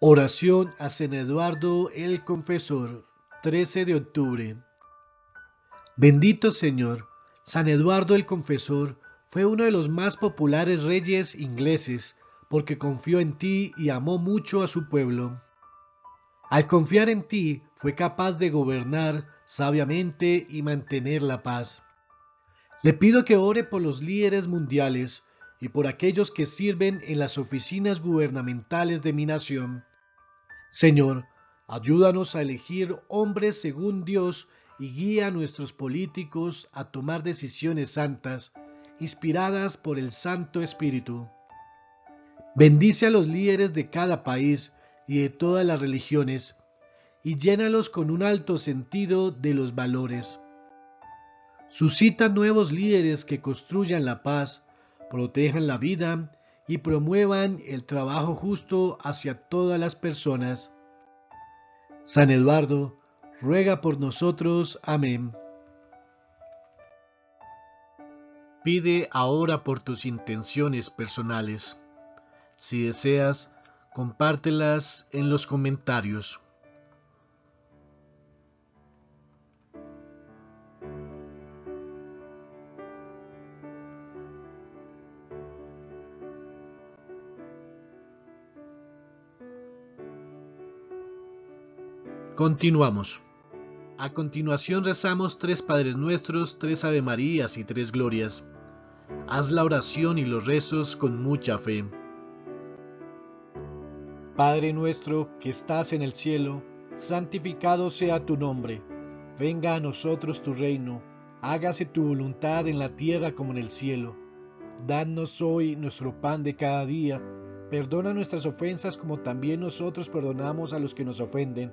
Oración a San Eduardo el Confesor, 13 de octubre. Bendito Señor, San Eduardo el Confesor fue uno de los más populares reyes ingleses porque confió en ti y amó mucho a su pueblo. Al confiar en ti fue capaz de gobernar sabiamente y mantener la paz. Le pido que ore por los líderes mundiales y por aquellos que sirven en las oficinas gubernamentales de mi nación. Señor, ayúdanos a elegir hombres según Dios y guía a nuestros políticos a tomar decisiones santas, inspiradas por el Santo Espíritu. Bendice a los líderes de cada país y de todas las religiones, y llénalos con un alto sentido de los valores. Suscita nuevos líderes que construyan la paz, protejan la vida y promuevan el trabajo justo hacia todas las personas. San Eduardo, ruega por nosotros. Amén. Pide ahora por tus intenciones personales. Si deseas, compártelas en los comentarios. Continuamos. A continuación rezamos tres Padres Nuestros, tres Ave Marías y tres Glorias. Haz la oración y los rezos con mucha fe. Padre nuestro que estás en el cielo, santificado sea tu nombre. Venga a nosotros tu reino. Hágase tu voluntad en la tierra como en el cielo. Danos hoy nuestro pan de cada día. Perdona nuestras ofensas como también nosotros perdonamos a los que nos ofenden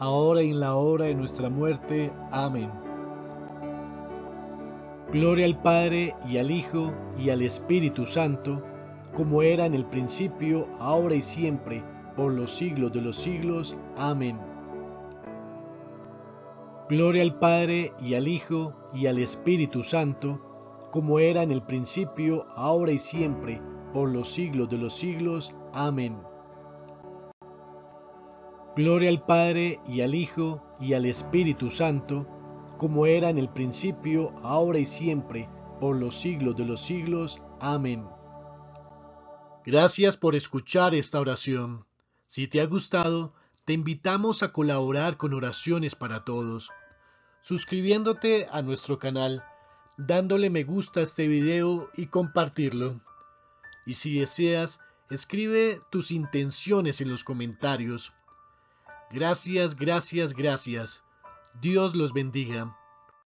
ahora y en la hora de nuestra muerte. Amén. Gloria al Padre y al Hijo y al Espíritu Santo, como era en el principio, ahora y siempre, por los siglos de los siglos. Amén. Gloria al Padre y al Hijo y al Espíritu Santo, como era en el principio, ahora y siempre, por los siglos de los siglos. Amén. Gloria al Padre y al Hijo y al Espíritu Santo, como era en el principio, ahora y siempre, por los siglos de los siglos. Amén. Gracias por escuchar esta oración. Si te ha gustado, te invitamos a colaborar con oraciones para todos, suscribiéndote a nuestro canal, dándole me gusta a este video y compartirlo. Y si deseas, escribe tus intenciones en los comentarios Gracias, gracias, gracias. Dios los bendiga.